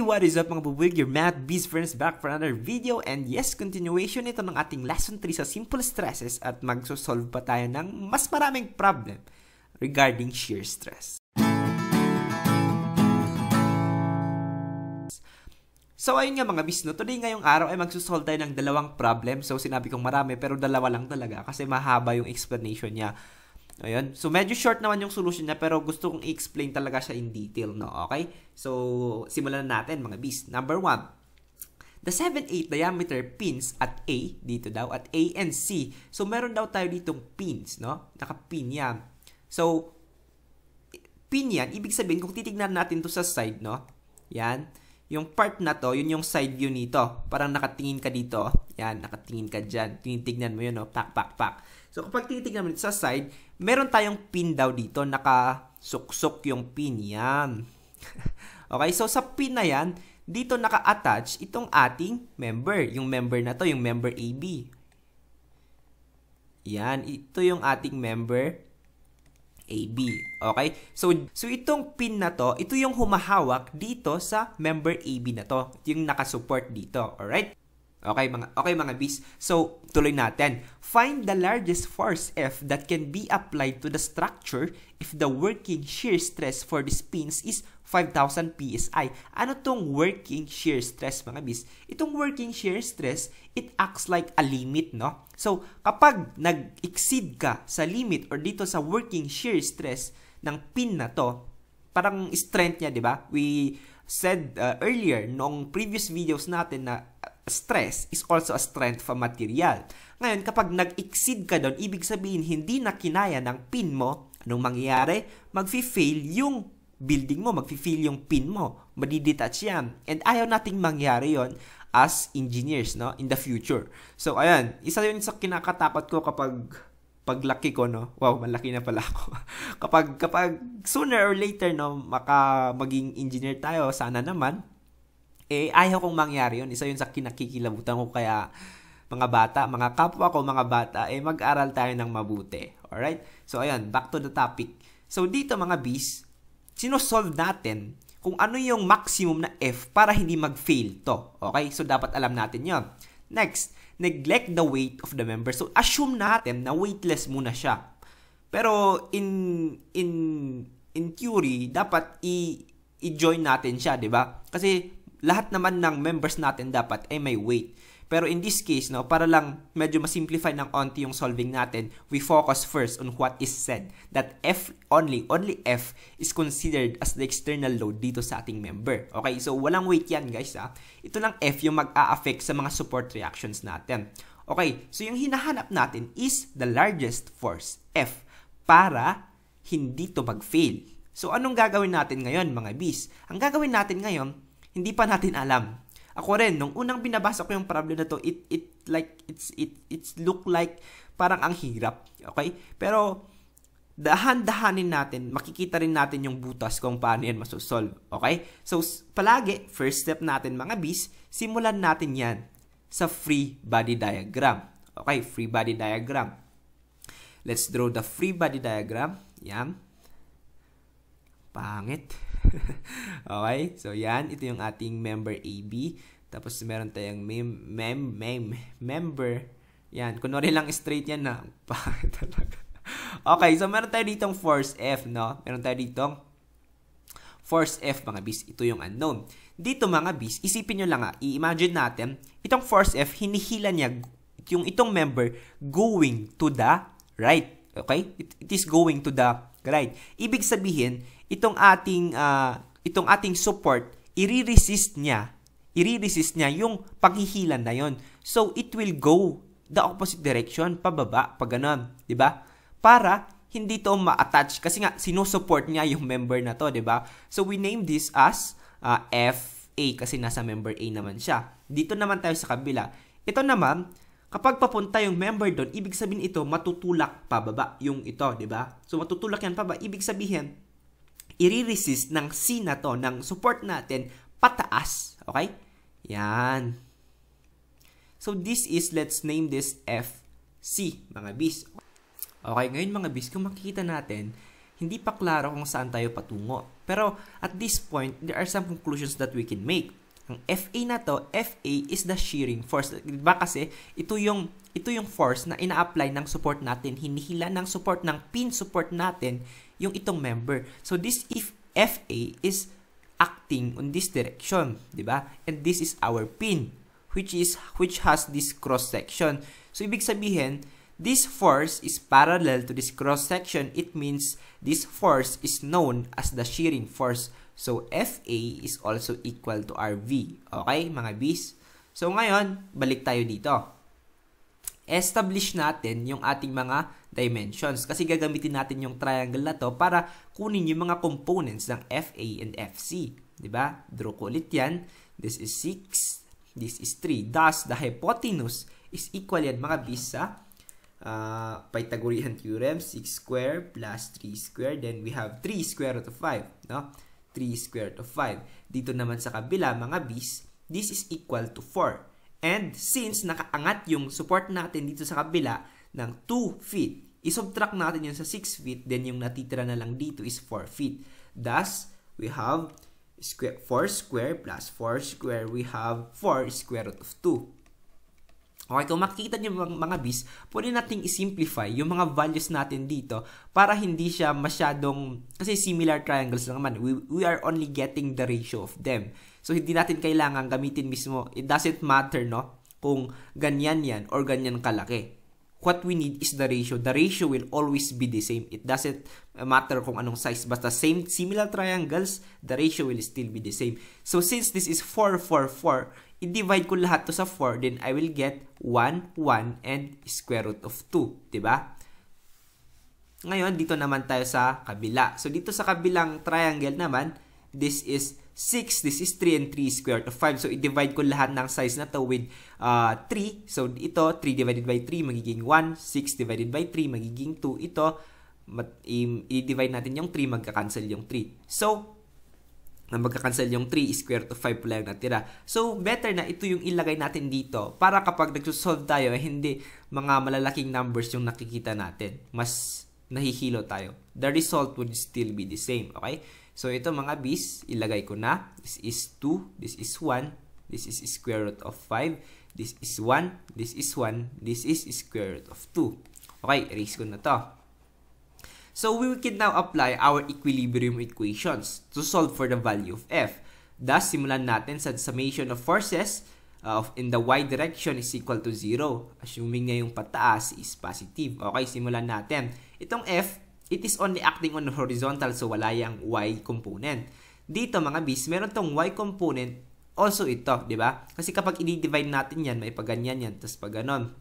What is up mga bubuyog? Your Matt Beast friends back for another video and yes, continuation ito ng ating lesson 3 sa simple stresses at magsosolve pa tayo ng mas maraming problem regarding shear stress. So ayun nga mga bis, no? today ngayong araw ay magsosolve tayo ng dalawang problem. So sinabi kong marami pero dalawa lang talaga kasi mahaba yung explanation niya. Ayun. So, medyo short naman yung solution niya pero gusto kong i-explain talaga siya in detail, no? Okay? So, simulan natin mga beast. Number one, the 7-8 diameter pins at A, dito daw, at A and C. So, meron daw tayo ditong pins, no? Naka-pin yan. So, pin yan, ibig sabihin, kung titignan natin to sa side, no? Yan. Yung part na to, yun yung side view nito. Parang nakatingin ka dito. Yan, nakatingin ka dyan. Tinitignan mo yun, no? Pak, pak, pak. So, kapag tinitignan mo sa side, meron tayong pin daw dito. Nakasuksok yung pin. Yan. okay, so sa pin na yan, dito naka-attach itong ating member. Yung member na to, yung member AB. Yan, ito yung ating member AB. Okay? So, so itong pin na to, ito yung humahawak dito sa member AB na to. Ito yung nakasupport dito. Alright? Okay mga okay mga bis. So, tuloy natin. Find the largest force F that can be applied to the structure if the working shear stress for these pins is 5,000 PSI. Ano tong working shear stress mga bis? Itong working shear stress, it acts like a limit, no? So, kapag nag-exceed ka sa limit or dito sa working shear stress ng pin na to, parang strength niya, di ba? We said uh, earlier nung previous videos natin na stress is also a strength of a material. Ngayon, kapag nag-exceed ka doon, ibig sabihin hindi na kinaya ng pin mo, anong mangyayari? Mag-fail yung building mo, mag-fail yung pin mo, madidetach yan. And ayaw nating mangyari yon as engineers, no, in the future. So, ayan, isa yun sa kinakatakot ko kapag paglaki ko, no? Wow, malaki na pala ako. kapag, kapag sooner or later, no, maka maging engineer tayo, sana naman, eh ayaw kong mangyari yun. Isa yun sa kinakikilabutan ko kaya mga bata, mga kapwa ko mga bata, eh mag-aral tayo ng mabuti. Alright? So ayun, back to the topic. So dito mga bees, sinosolve natin kung ano yung maximum na F para hindi mag-fail to. Okay? So dapat alam natin yon. Next, neglect the weight of the member. So assume natin na weightless muna siya. Pero in in in theory, dapat i i-join natin siya, 'di ba? Kasi lahat naman ng members natin dapat ay may weight. Pero in this case, no, para lang medyo masimplify ng onti yung solving natin, we focus first on what is said. That F only, only F is considered as the external load dito sa ating member. Okay, so walang weight yan guys ha. Ito lang F yung mag-a-affect sa mga support reactions natin. Okay, so yung hinahanap natin is the largest force, F, para hindi to mag-fail. So anong gagawin natin ngayon mga bis? Ang gagawin natin ngayon, hindi pa natin alam. Ako rin, nung unang binabasa ko yung problem na to, it, it like, it's, it, it's look like parang ang hirap. Okay? Pero, dahan-dahanin natin, makikita rin natin yung butas kung paano yan masosolve. Okay? So, palagi, first step natin mga bis, simulan natin yan sa free body diagram. Okay? Free body diagram. Let's draw the free body diagram. Yan. Pangit. okay? So, yan. Ito yung ating member AB. Tapos, meron tayong mem, mem, mem, member. Yan. Kunwari lang straight yan na. Okay. So, meron tayo ditong force F, no? Meron tayo ditong force F, mga bis. Ito yung unknown. Dito, mga bis, isipin nyo lang. I-imagine natin, itong force F, hinihila niya yung itong member going to the right. Okay? It, it is going to the right. Ibig sabihin, itong ating uh, itong ating support, i-resist niya. I-resist niya yung paghihilan na yon. So it will go the opposite direction, pababa, pag ganun, 'di ba? Para hindi to ma-attach kasi nga sinusupport niya yung member na to, 'di ba? So we name this as uh, FA kasi nasa member A naman siya. Dito naman tayo sa kabila. Ito naman, kapag papunta yung member doon, ibig sabihin ito matutulak pababa yung ito, 'di ba? So matutulak yan pababa, ibig sabihin i-resist ng C na to, ng support natin, pataas. Okay? Yan. So, this is, let's name this FC, mga bis. Okay, ngayon mga bis, kung makikita natin, hindi pa klaro kung saan tayo patungo. Pero at this point, there are some conclusions that we can make. Ang FA na to, FA is the shearing force. Diba kasi, ito yung, ito yung force na ina-apply ng support natin. Hinihila ng support ng pin support natin yung itong member. So this if FA is acting on this direction, 'di ba? And this is our pin which is which has this cross section. So ibig sabihin, this force is parallel to this cross section. It means this force is known as the shearing force. So FA is also equal to RV. Okay, mga bis? So ngayon, balik tayo dito. Establish natin yung ating mga dimensions kasi gagamitin natin yung triangle na to para kunin yung mga components ng FA and FC. ba? Draw ko ulit yan. This is 6, this is 3. Thus, the hypotenuse is equal yan mga bis sa uh, Pythagorean theorem, 6 square plus 3 square. Then we have 3 square root of 5. No? 3 square root of 5. Dito naman sa kabila, mga bis, this is equal to 4. And since nakaangat yung support natin dito sa kabila ng 2 feet, isubtract natin yun sa 6 feet, then yung natitira na lang dito is 4 feet. Thus, we have square, 4 square plus 4 square, we have 4 square root of 2. Okay, kung makikita niyo mga, mga bis, pwede nating i-simplify yung mga values natin dito para hindi siya masyadong, kasi similar triangles lang naman, we, we are only getting the ratio of them. So, hindi natin kailangan gamitin mismo, it doesn't matter, no, kung ganyan yan or ganyan kalaki what we need is the ratio. The ratio will always be the same. It doesn't matter kung anong size. Basta same, similar triangles, the ratio will still be the same. So, since this is 4, 4, 4, i-divide ko lahat to sa 4, then I will get 1, 1, and square root of 2. ba? Diba? Ngayon, dito naman tayo sa kabila. So, dito sa kabilang triangle naman, this is 6, this is 3 and 3 squared of 5. So, i-divide ko lahat ng size na to with uh, 3. So, ito, 3 divided by 3 magiging 1. 6 divided by 3 magiging 2. Ito, i-divide natin yung 3, magka-cancel yung 3. So, na magka-cancel yung 3, square root of 5 pala yung natira. So, better na ito yung ilagay natin dito para kapag nagsusolve tayo, eh, hindi mga malalaking numbers yung nakikita natin. Mas nahihilo tayo. The result would still be the same. Okay? So, ito mga bis, ilagay ko na. This is 2, this is 1, this is square root of 5, this is 1, this is 1, this is square root of 2. Okay, erase ko na to. So, we can now apply our equilibrium equations to solve for the value of f. Thus, simulan natin sa summation of forces uh, in the y direction is equal to 0. Assuming nga yung pataas is positive. Okay, simulan natin. Itong f, it is only acting on horizontal so wala yung y component. Dito mga bis, meron tong y component also ito, di ba? Kasi kapag i-divide natin yan, may paganyan yan, tapos pag ganon.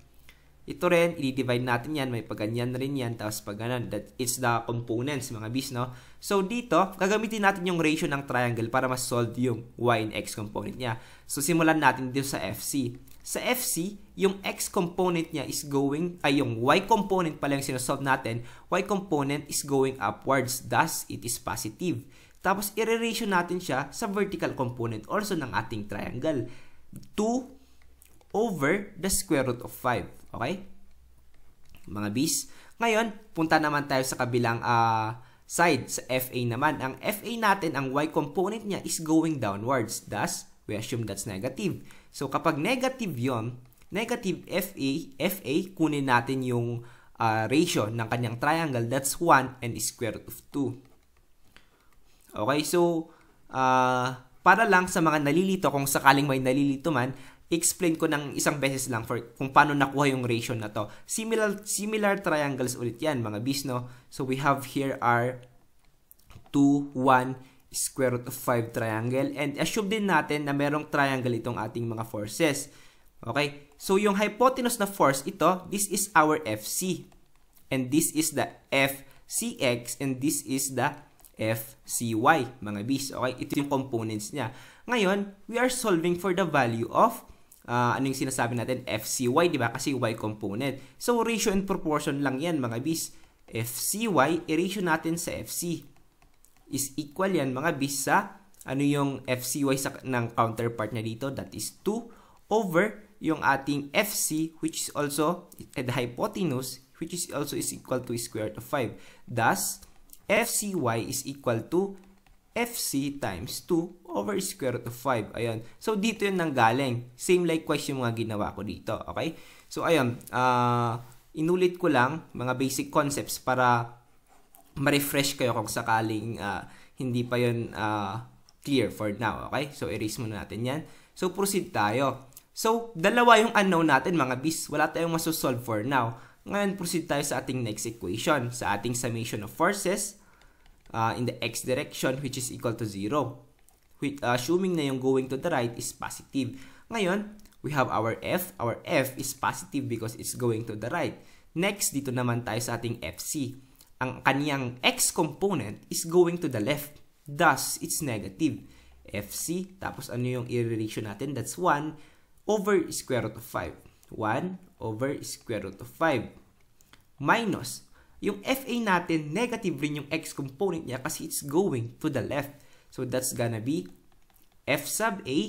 Ito rin, i-divide natin yan, may paganyan rin yan, tapos pag ganon. That is the components, mga bis, no? So, dito, gagamitin natin yung ratio ng triangle para mas-solve yung y and x component niya. So, simulan natin dito sa FC. Sa FC, yung x component niya is going, ay yung y component pala yung sinasolve natin, y component is going upwards, thus it is positive. Tapos, i-ratio natin siya sa vertical component also ng ating triangle. 2 over the square root of 5. Okay? Mga bis. Ngayon, punta naman tayo sa kabilang uh, side, sa FA naman. Ang FA natin, ang y component niya is going downwards. Thus, we assume that's negative. So, kapag negative yon negative FA, FA, kunin natin yung uh, ratio ng kanyang triangle. That's 1 and square root of 2. Okay, so, uh, para lang sa mga nalilito, kung sakaling may nalilito man, explain ko ng isang beses lang for kung paano nakuha yung ratio na to. Similar similar triangles ulit yan, mga bis, no? So, we have here our 2, 1, square root of 5 triangle. And assume din natin na merong triangle itong ating mga forces. Okay? So, yung hypotenuse na force, ito, this is our FC. And this is the FCX and this is the FCY, mga bis. Okay? Ito yung components niya. Ngayon, we are solving for the value of uh, ano yung sinasabi natin? FCY, di ba? Kasi Y component. So, ratio and proportion lang yan, mga bis. FCY, i-ratio natin sa FC is equal yan mga bis sa ano yung FCY sa, ng counterpart niya dito that is 2 over yung ating FC which is also the hypotenuse which is also is equal to square root of 5. Thus, FCY is equal to FC times 2 over square root of 5. Ayun. So, dito yun nanggaling. Same likewise yung mga ginawa ko dito. Okay? So, ayun. Uh, inulit ko lang mga basic concepts para ma-refresh kayo kung sakaling uh, hindi pa yun uh, clear for now. Okay? So, erase muna natin yan. So, proceed tayo. So, dalawa yung unknown natin mga bis. Wala tayong masosolve for now. Ngayon, proceed tayo sa ating next equation. Sa ating summation of forces uh, in the x direction which is equal to 0. With, uh, assuming na yung going to the right is positive. Ngayon, we have our f. Our f is positive because it's going to the right. Next, dito naman tayo sa ating fc. Ang kaniyang x component is going to the left. Thus, it's negative. fc, tapos ano yung i-ratio natin? That's 1 over square root of 5. 1 over square root of 5. Minus yung FA natin, negative rin yung X component niya kasi it's going to the left. So that's gonna be F sub A.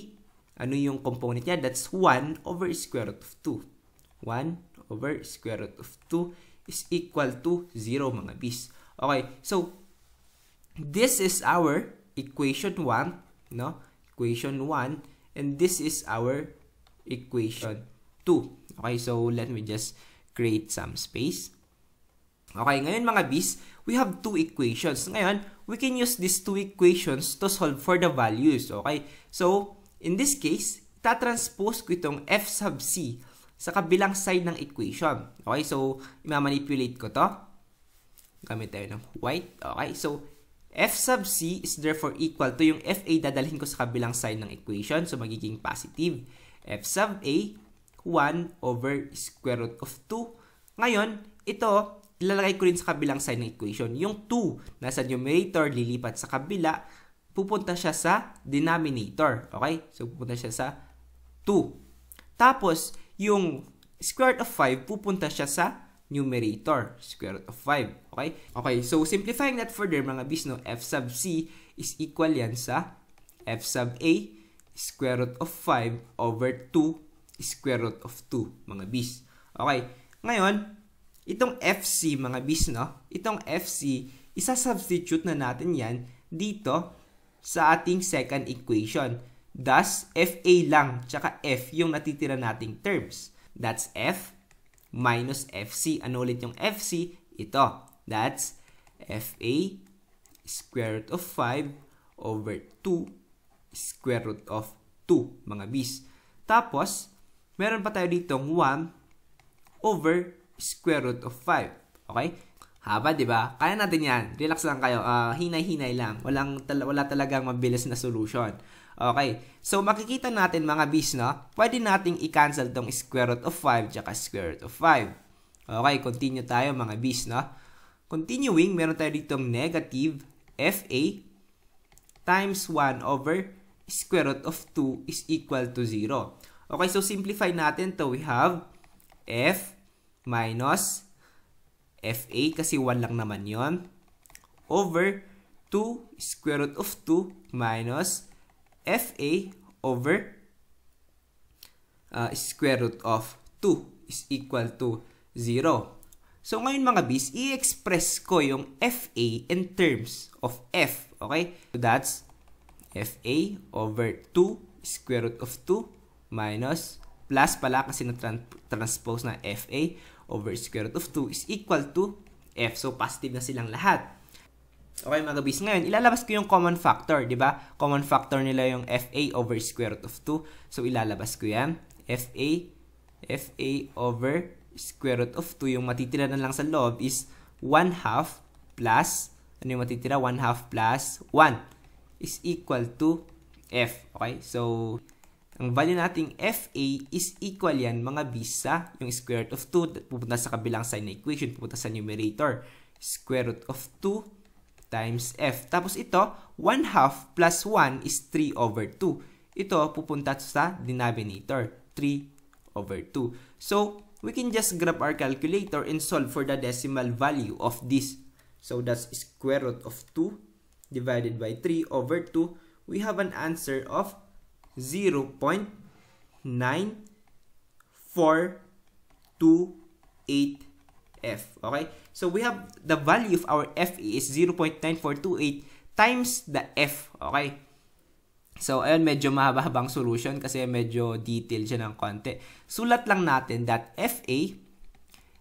Ano yung component niya? That's 1 over square root of 2. 1 over square root of 2 is equal to 0 mga bis. Okay, so this is our equation 1, no? Equation 1 and this is our equation 2. Okay, so let me just create some space. Okay, ngayon mga bis, we have two equations. Ngayon, we can use these two equations to solve for the values. Okay? So, in this case, tatranspose ko itong f sub c sa kabilang side ng equation. Okay? So, i-manipulate ko to. Gamit tayo ng white. Okay? So, f sub c is therefore equal to yung fa dadalhin ko sa kabilang side ng equation. So, magiging positive. f sub a, 1 over square root of 2. Ngayon, ito, ilalagay ko rin sa kabilang side ng equation. Yung 2 nasa numerator, lilipat sa kabila, pupunta siya sa denominator. Okay? So, pupunta siya sa 2. Tapos, yung square root of 5, pupunta siya sa numerator, square root of 5. Okay? Okay, so simplifying that further, mga bis, no, f sub c is equal yan sa f sub a square root of 5 over 2 square root of 2, mga bis. Okay, ngayon, Itong FC mga bis, no? Itong FC, isa-substitute na natin yan dito sa ating second equation. Thus, FA lang, tsaka F yung natitira nating terms. That's F minus FC. Ano ulit yung FC? Ito. That's FA square root of 5 over 2 square root of 2, mga bis. Tapos, meron pa tayo ditong 1 over square root of 5. Okay? Haba, di ba? Kaya natin yan. Relax lang kayo. Uh, hinay-hinay lang. Walang, tal wala talagang mabilis na solution. Okay. So, makikita natin mga bis, no? Pwede nating i-cancel tong square root of 5 tsaka square root of 5. Okay, continue tayo mga bis, no? Continuing, meron tayo ditong negative FA times 1 over square root of 2 is equal to 0. Okay, so simplify natin to. We have F minus FA kasi 1 lang naman yon over 2 square root of 2 minus FA over uh, square root of 2 is equal to 0. So ngayon mga bis, i-express ko yung FA in terms of F. Okay? So that's FA over 2 square root of 2 minus plus pala kasi na-transpose na FA over square root of 2 is equal to F. So, positive na silang lahat. Okay mga kabis, ngayon ilalabas ko yung common factor, di ba? Common factor nila yung FA over square root of 2. So, ilalabas ko yan. FA, FA over square root of 2. Yung matitira na lang sa loob is 1 half plus, ano yung matitira? 1 half plus 1 is equal to F. Okay? So, ang value nating FA is equal yan mga bis yung square root of 2 pupunta sa kabilang side na equation, pupunta sa numerator. Square root of 2 times F. Tapos ito, 1 half plus 1 is 3 over 2. Ito pupunta sa denominator, 3 over 2. So, we can just grab our calculator and solve for the decimal value of this. So, that's square root of 2 divided by 3 over 2. We have an answer of 0.9428 F. Okay? So we have the value of our FA is 0.9428 times the F. Okay? So, ayun, medyo mahaba-habang solution kasi medyo detailed siya ng konti. Sulat lang natin that FA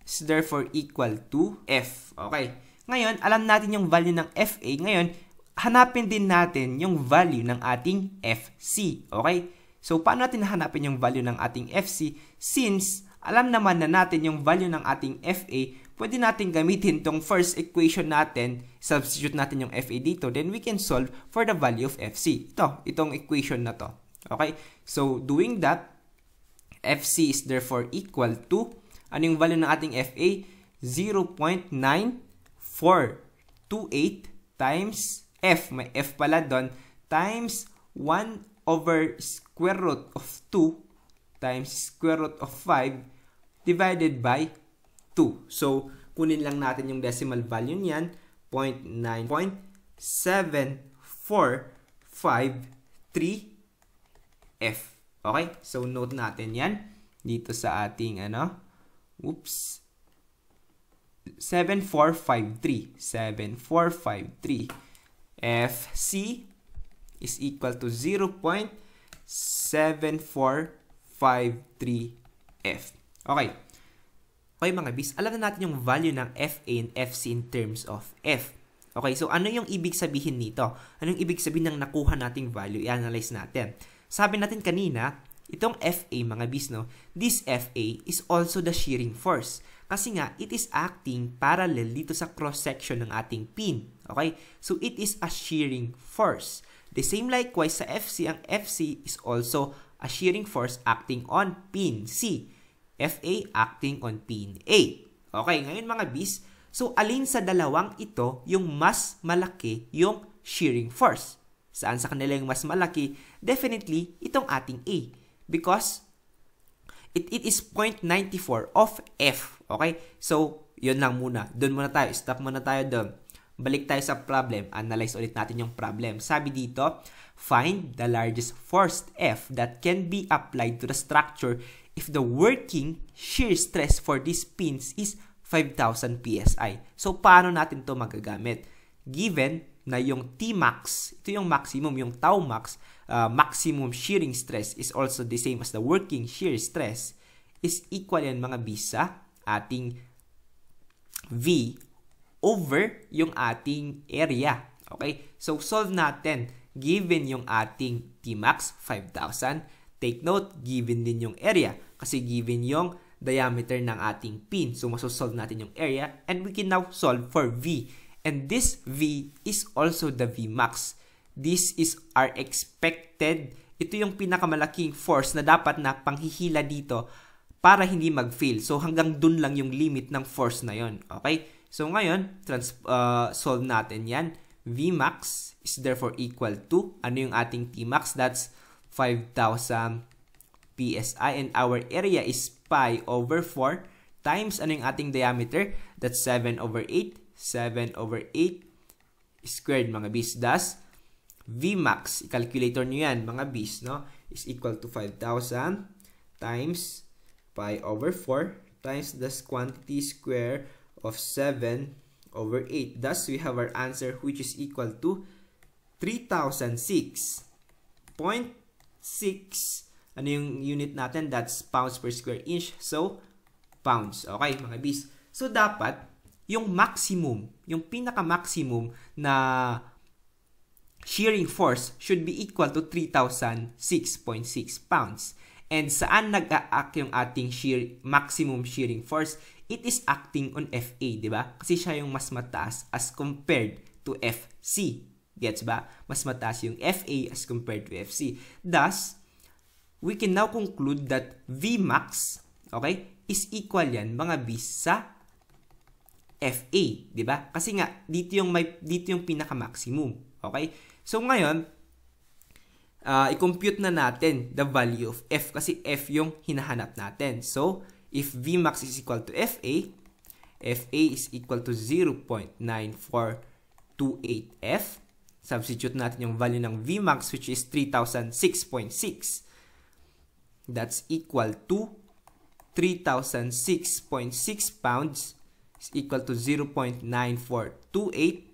is therefore equal to F. Okay? Ngayon, alam natin yung value ng FA. Ngayon, hanapin din natin yung value ng ating FC. Okay? So, paano natin hanapin yung value ng ating FC? Since, alam naman na natin yung value ng ating FA, pwede natin gamitin tong first equation natin, substitute natin yung FA dito, then we can solve for the value of FC. Ito, itong equation na to. Okay? So, doing that, FC is therefore equal to, ano yung value ng ating FA? 0.9428 times F, may F pala doon, times 1 over square root of 2 times square root of 5 divided by 2. So, kunin lang natin yung decimal value niyan, 0.9.7453F. Okay? So, note natin yan dito sa ating, ano, oops, 7453. 7453. FC is equal to 0.7453F. Okay. Okay mga bis, alam na natin yung value ng FA and FC in terms of F. Okay, so ano yung ibig sabihin nito? Ano yung ibig sabihin ng nakuha nating value? I-analyze natin. Sabi natin kanina, itong FA mga bis, no? This FA is also the shearing force. Kasi nga, it is acting parallel dito sa cross-section ng ating pin. Okay? So, it is a shearing force. The same likewise sa FC, ang FC is also a shearing force acting on pin C. FA acting on pin A. Okay, ngayon mga bis, so alin sa dalawang ito yung mas malaki yung shearing force? Saan sa kanila yung mas malaki? Definitely, itong ating A. Because it, it is 0.94 of F. Okay? So, yun lang muna. Doon muna tayo. Stop muna tayo doon. Balik tayo sa problem. Analyze ulit natin yung problem. Sabi dito, find the largest force F that can be applied to the structure if the working shear stress for these pins is 5,000 PSI. So, paano natin to magagamit? Given na yung Tmax, ito yung maximum, yung tau max, uh, maximum shearing stress is also the same as the working shear stress, is equal yan mga bisa ating V over yung ating area. Okay? So, solve natin. Given yung ating Tmax, 5,000. Take note, given din yung area. Kasi given yung diameter ng ating pin. So, masosolve natin yung area. And we can now solve for V. And this V is also the Vmax. This is our expected. Ito yung pinakamalaking force na dapat na panghihila dito para hindi mag-fail. So, hanggang dun lang yung limit ng force na yon Okay? So, ngayon, trans uh, solve natin yan. Vmax is therefore equal to, ano yung ating Tmax? That's 5,000 PSI and our area is pi over 4 times ano yung ating diameter? That's 7 over 8. 7 over 8 squared mga bis. Thus, Vmax, i-calculator nyo yan mga bis, no? Is equal to 5,000 times pi over 4 times the quantity square of 7 over 8. Thus, we have our answer which is equal to 3006.6 ano yung unit natin? That's pounds per square inch. So, pounds. Okay, mga bis. So, dapat, yung maximum, yung pinaka-maximum na shearing force should be equal to 3,006.6 pounds. And saan nag-a-act yung ating shear, maximum shearing force? It is acting on FA, di ba? Kasi siya yung mas mataas as compared to FC. Gets ba? Mas mataas yung FA as compared to FC. Thus, we can now conclude that Vmax, okay, is equal yan mga bis sa FA, di ba? Kasi nga dito yung may dito yung pinaka maximum, okay? So ngayon, uh, i-compute na natin the value of F kasi F yung hinahanap natin. So, if Vmax is equal to FA, FA is equal to 0.9428F. Substitute natin yung value ng Vmax which is 3006.6 that's equal to 3,006.6 pounds is equal to 0.9428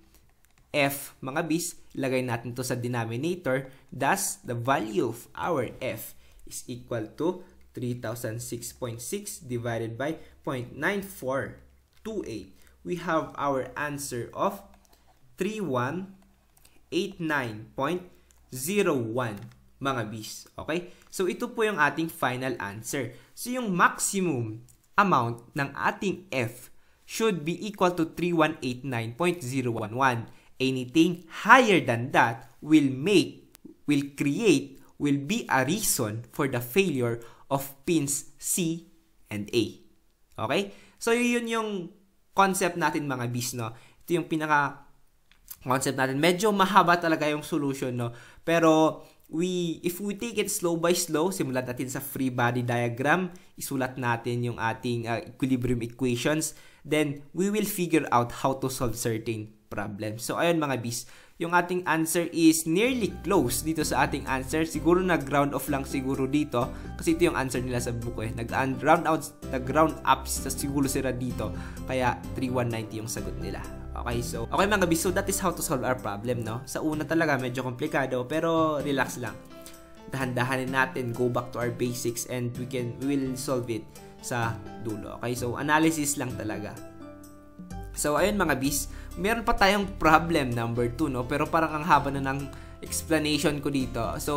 f mga bis, lagay natin to sa denominator. Thus, the value of our f is equal to 3006.6 divided by 0.9428. We have our answer of 3189.01 mga bis. Okay? So, ito po yung ating final answer. So, yung maximum amount ng ating f should be equal to 3189.011 anything higher than that will make, will create, will be a reason for the failure of pins C and A. Okay? So, yun yung concept natin mga bis, no? Ito yung pinaka concept natin. Medyo mahaba talaga yung solution, no? Pero, we, if we take it slow by slow, simulan natin sa free body diagram, isulat natin yung ating uh, equilibrium equations, then we will figure out how to solve certain problem. So, ayun mga bis, yung ating answer is nearly close dito sa ating answer. Siguro nag-round off lang siguro dito kasi ito yung answer nila sa book eh. Nag-round out, nag-round up sa siguro sila dito. Kaya 3190 yung sagot nila. Okay, so, okay mga bis, so that is how to solve our problem, no? Sa una talaga, medyo komplikado, pero relax lang. Dahan-dahanin natin, go back to our basics, and we can, we will solve it sa dulo. Okay, so analysis lang talaga. So, ayun mga bis, meron pa tayong problem number 2, no? Pero parang ang haba na ng explanation ko dito. So,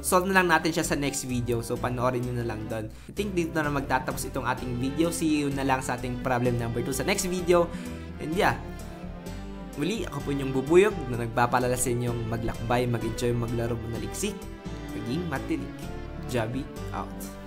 solve na lang natin siya sa next video. So, panoorin nyo na lang doon. I think dito na magtatapos itong ating video. See you na lang sa ating problem number 2 sa next video. And yeah, muli ako po yung bubuyog na nagpapalala sa inyong maglakbay, mag-enjoy, maglaro, manaliksik, maging matinig. Jabi out.